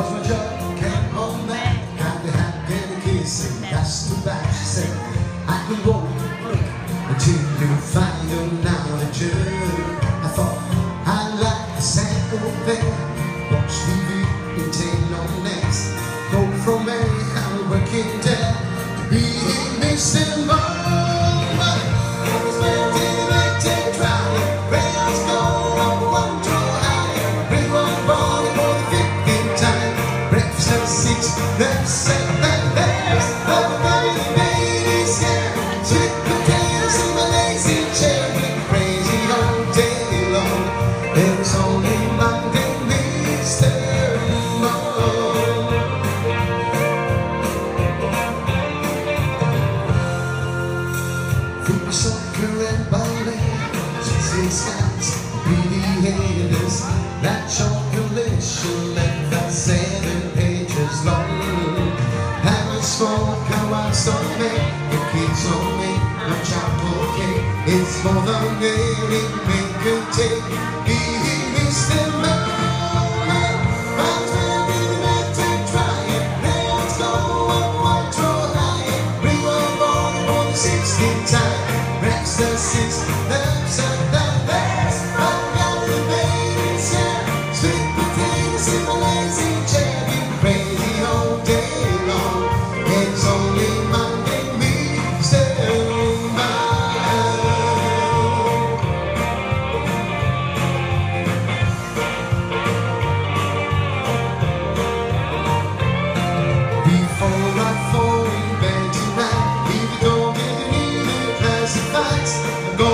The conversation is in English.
Was my job, came home back, had to have get a kiss, and that's too bad. She said, I could walk until you find your knowledge. I thought I like the same old thing, empty skies, greedy haters, that calculation left that seven pages long. Harris for me the kids on me, the chapel cake, it's for the nailing maker take, he is the man. Sixteen times, Rex the six, lights.